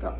Go.